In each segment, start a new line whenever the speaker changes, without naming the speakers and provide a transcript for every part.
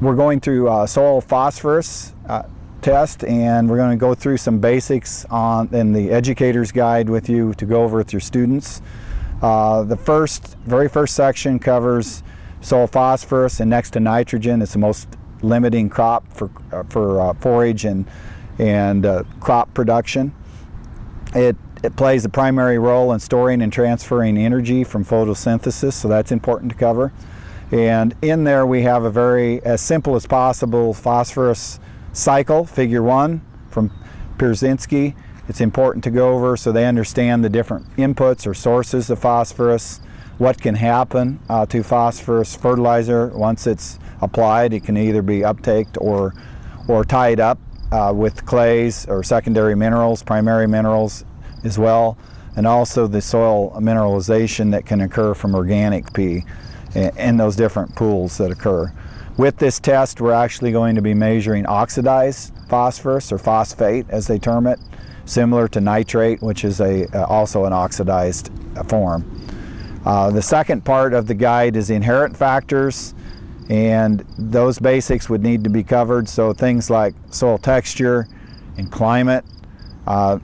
We're going through uh, soil phosphorus uh, test and we're going to go through some basics on in the educator's guide with you to go over with your students. Uh, the first, very first section covers soil phosphorus and next to nitrogen. It's the most limiting crop for, uh, for uh, forage and, and crop production. It, it plays a primary role in storing and transferring energy from photosynthesis, so that's important to cover. And in there we have a very, as simple as possible, phosphorus cycle, figure one from Pierzynski. It's important to go over so they understand the different inputs or sources of phosphorus, what can happen uh, to phosphorus fertilizer once it's applied. It can either be uptaked or, or tied up uh, with clays or secondary minerals, primary minerals as well, and also the soil mineralization that can occur from organic P in those different pools that occur. With this test, we're actually going to be measuring oxidized phosphorus or phosphate as they term it, similar to nitrate, which is a, also an oxidized uh, form. Uh, the second part of the guide is the inherent factors and those basics would need to be covered. So things like soil texture and climate, uh,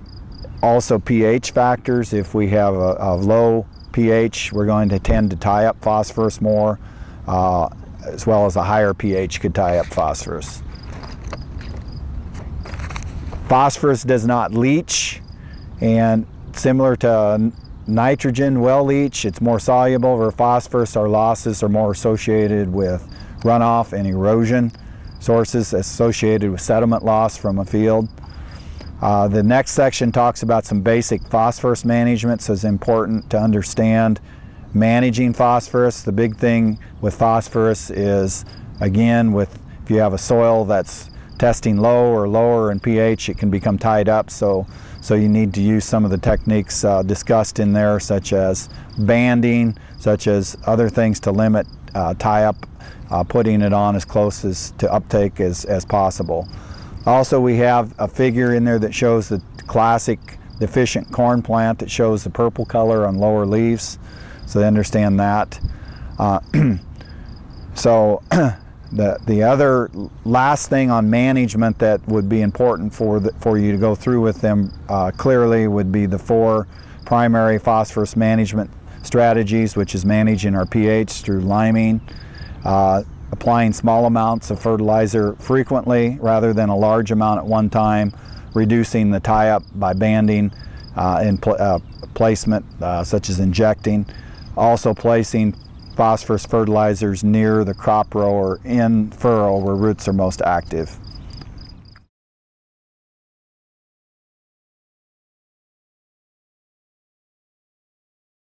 also pH factors. If we have a, a, low pH, we're going to tend to tie up phosphorus more, uh, as well as a higher pH could tie up phosphorus. Phosphorus does not leach, and similar to nitrogen well leach, it's more soluble, where phosphorus, our losses are more associated with runoff and erosion sources associated with sediment loss from a field. Uh, the next section talks about some basic phosphorus management, so it's important to understand managing phosphorus. The big thing with phosphorus is, again, with if you have a soil that's testing low or lower in pH, it can become tied up. So, so you need to use some of the techniques uh, discussed in there, such as banding, such as other things to limit uh, tie up, uh, putting it on as close as to uptake as, as possible. Also, we have a figure in there that shows the classic deficient corn plant that shows the purple color on lower leaves, so they understand that. Uh, so the, the other last thing on management that would be important for, the, for you to go through with them uh, clearly would be the four primary phosphorus management strategies, which is managing our pH through liming, uh, applying small amounts of fertilizer frequently rather than a large amount at one time, reducing the tie-up by banding uh, and pl uh, placement uh, such as injecting. Also placing phosphorus fertilizers near the crop row or in furrow where roots are most active.